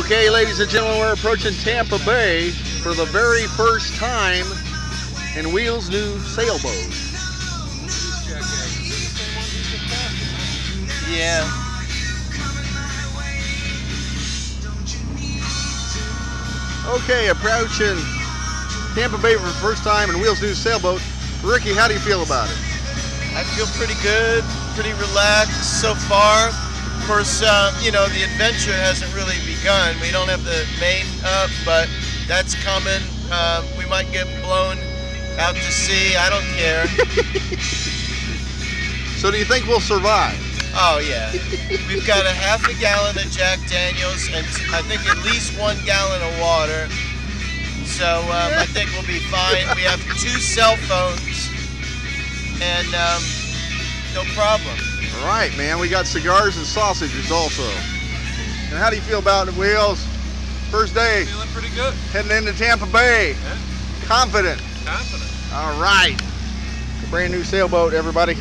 Okay, ladies and gentlemen, we're approaching Tampa Bay for the very first time in Wheels' new sailboat. Yeah. Okay, approaching Tampa Bay for the first time in Wheels' new sailboat. Ricky, how do you feel about it? I feel pretty good, pretty relaxed so far. Of course, uh, you know, the adventure hasn't really begun. We don't have the main up, but that's coming. Uh, we might get blown out to sea. I don't care. So do you think we'll survive? Oh, yeah. We've got a half a gallon of Jack Daniels and I think at least one gallon of water. So um, I think we'll be fine. We have two cell phones and um, no problem. All right, man. We got cigars and sausages also. And how do you feel about it, Wheels? First day Feeling pretty good. heading into Tampa Bay. Yeah. Confident. Confident. All right. Brand new sailboat, everybody.